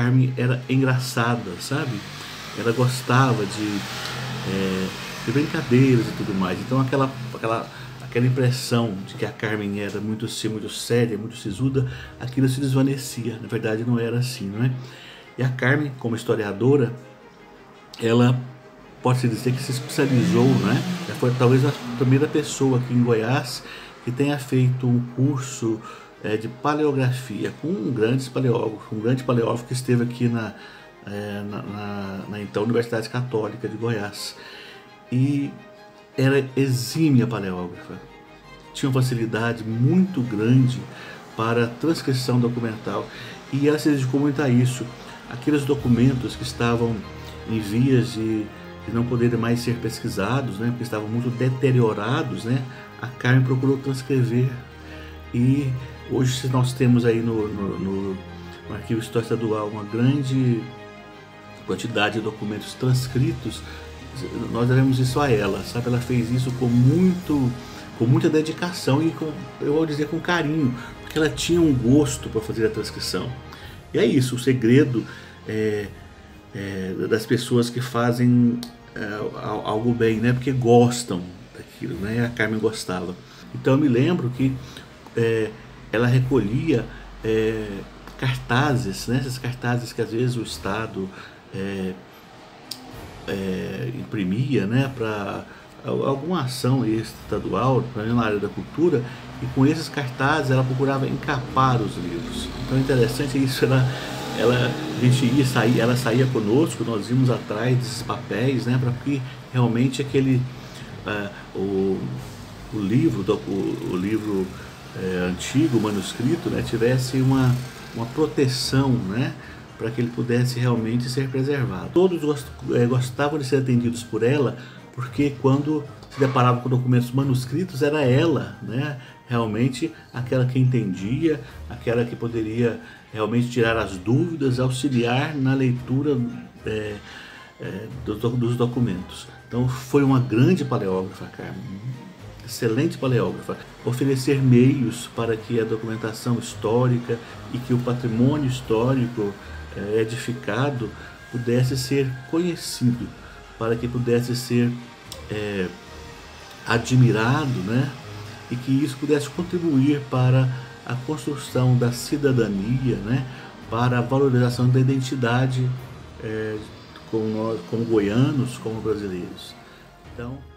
Carmen era engraçada, sabe? Ela gostava de, é, de brincadeiras e tudo mais. Então aquela, aquela, aquela impressão de que a Carmen era muito, muito séria, muito sisuda, aquilo se desvanecia. Na verdade não era assim, não é? E a Carmen, como historiadora, ela pode-se dizer que se especializou, né? Ela foi talvez a primeira pessoa aqui em Goiás que tenha feito um curso é, de paleografia com um grande paleógrafo, um grande paleógrafo que esteve aqui na, é, na, na, na, então Universidade Católica de Goiás. E era exímia paleógrafa. Tinha uma facilidade muito grande para transcrição documental e ela se dedicou muito a isso. Aqueles documentos que estavam em vias de, de não poderem mais ser pesquisados, né, porque estavam muito deteriorados, né, a Carmen procurou transcrever e hoje nós temos aí no, no, no, no Arquivo Histórico Estadual uma grande quantidade de documentos transcritos, nós devemos isso a ela, sabe? Ela fez isso com muito, com muita dedicação e com, eu vou dizer com carinho, porque ela tinha um gosto para fazer a transcrição. E é isso, o segredo é, é, das pessoas que fazem é, algo bem, né? Porque gostam daquilo, né? A Carmen gostava. Então eu me lembro que é, ela recolhia é, cartazes, né? essas cartazes que às vezes o Estado é, é, imprimia né? para alguma ação estadual, na área da cultura, e com esses cartazes ela procurava encapar os livros. Então é interessante isso, ela, ela, a gente ia sair, ela saía conosco, nós íamos atrás desses papéis, né, para que realmente aquele uh, o, o livro, o, o livro é, antigo, manuscrito, né, tivesse uma, uma proteção, né, para que ele pudesse realmente ser preservado. Todos é, gostavam de ser atendidos por ela, porque quando se deparavam com documentos manuscritos, era ela, né, realmente aquela que entendia, aquela que poderia realmente tirar as dúvidas, auxiliar na leitura é, é, dos documentos. Então foi uma grande paleógrafa, Carmen excelente paleógrafa, oferecer meios para que a documentação histórica e que o patrimônio histórico é, edificado pudesse ser conhecido, para que pudesse ser é, admirado, né? E que isso pudesse contribuir para a construção da cidadania, né? Para a valorização da identidade é, como nós, como goianos, como brasileiros. Então